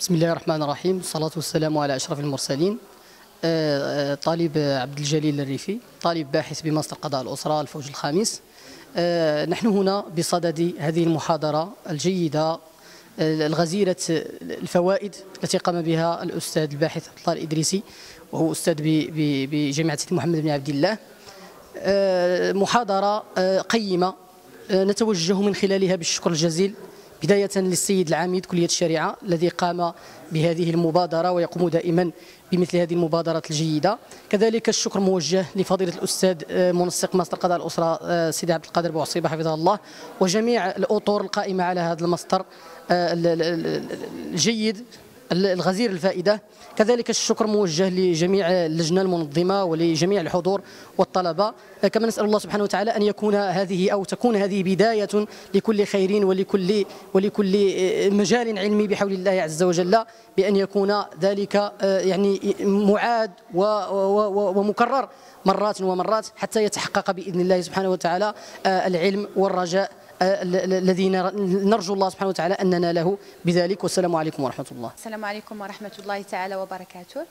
بسم الله الرحمن الرحيم الصلاة والسلام على أشرف المرسلين طالب عبد الجليل الريفي طالب باحث بماستر قضاء الأسرة الفوج الخامس نحن هنا بصدد هذه المحاضرة الجيدة الغزيرة الفوائد التي قام بها الأستاذ الباحث عبد الله الإدريسي وهو أستاذ بجامعة محمد بن عبد الله محاضرة قيمة نتوجه من خلالها بالشكر الجزيل بداية للسيد العميد كلية الشريعة الذي قام بهذه المبادرة ويقوم دائما بمثل هذه المبادرات الجيدة. كذلك الشكر موجه لفضيلة الأستاذ آه، منسق ماستر قضاء الأسرة آه، سيدي عبد القادر بوعصيبة حفظه الله وجميع الأطر القائمة على هذا الماستر آه، الجيد الغزير الفائدة. كذلك الشكر موجه لجميع اللجنة المنظمة ولجميع الحضور والطلبة. كما نسأل الله سبحانه وتعالى أن يكون هذه أو تكون هذه بداية لكل خير ولكل ولكل مجال علمي بحول الله عز وجل بأن يكون ذلك يعني معاد ومكرر مرات ومرات حتى يتحقق بإذن الله سبحانه وتعالى العلم والرجاء الذي نرجو الله سبحانه وتعالى أن نناله بذلك. والسلام عليكم ورحمة الله. السلام عليكم ورحمة الله تعالى وبركاته.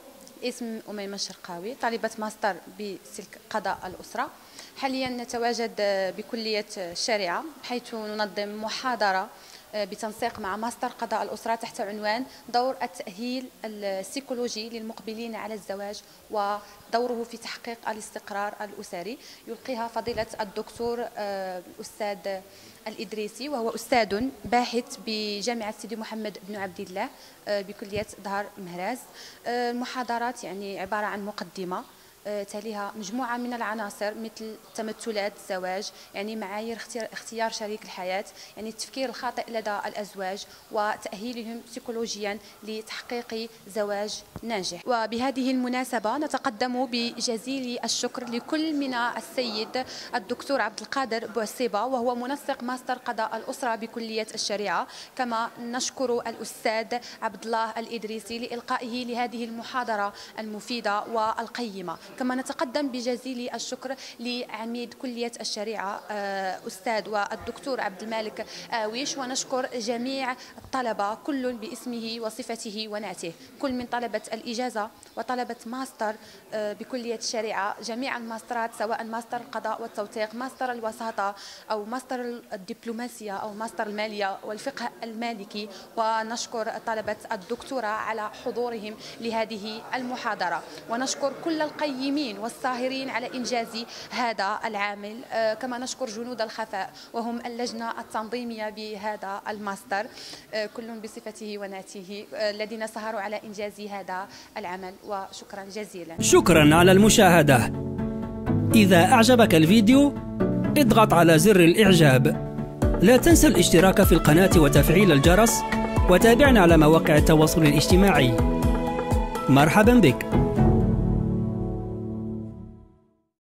اسم أميمة الشرقاوي طالبة ماستر بسلك قضاء الأسرة. حاليا نتواجد بكلية الشريعة حيث ننظم محاضرة آه، بتنسيق مع ماستر قضاء الأسرة تحت عنوان دور التأهيل السيكولوجي للمقبلين على الزواج ودوره في تحقيق الاستقرار الأسري. يلقيها فضيلة الدكتور آه، الأستاذ الإدريسي وهو أستاذ باحث بجامعة سيدي محمد بن عبد الله آه، بكلية دهر مهراز. المحاضرات يعني عبارة عن مقدمة. آه، تليها مجموعة من العناصر مثل تمثلات الزواج يعني معايير اختيار شريك الحياة يعني التفكير الخاطئ لدى الأزواج وتأهيلهم سيكولوجيا لتحقيق زواج ناجح. وبهذه المناسبة نتقدم بجزيل الشكر لكل من السيد الدكتور عبد القادر بوسيبة وهو منسق ماستر قضاء الأسرة بكلية الشريعة. كما نشكر الأستاذ عبد الله الإدريسي لإلقائه لهذه المحاضرة المفيدة والقيمة. كما نتقدم بجزيل الشكر لعميد كلية الشريعة آه، أستاذ والدكتور عبد المالك آويش ونشكر جميع الطلبة كل باسمه وصفته ونعته. كل من طلبة الإجازة وطلبة ماستر آه، بكلية الشريعة. جميع الماسترات سواء ماستر القضاء والتوثيق ماستر الوساطة أو ماستر الدبلوماسية أو ماستر المالية والفقه المالكي. ونشكر طلبة الدكتوراه على حضورهم لهذه المحاضرة. ونشكر كل القيم القيمين والساهرين على إنجاز هذا العامل. آه، كما نشكر جنود الخفاء وهم اللجنة التنظيمية بهذا الماستر آه، كل بصفته وناته آه، الذين سهروا على إنجاز هذا العمل. وشكرا جزيلا. شكرا على المشاهدة. إذا أعجبك الفيديو اضغط على زر الإعجاب. لا تنسى الاشتراك في القناة وتفعيل الجرس وتابعنا على مواقع التواصل الاجتماعي. مرحبا بك.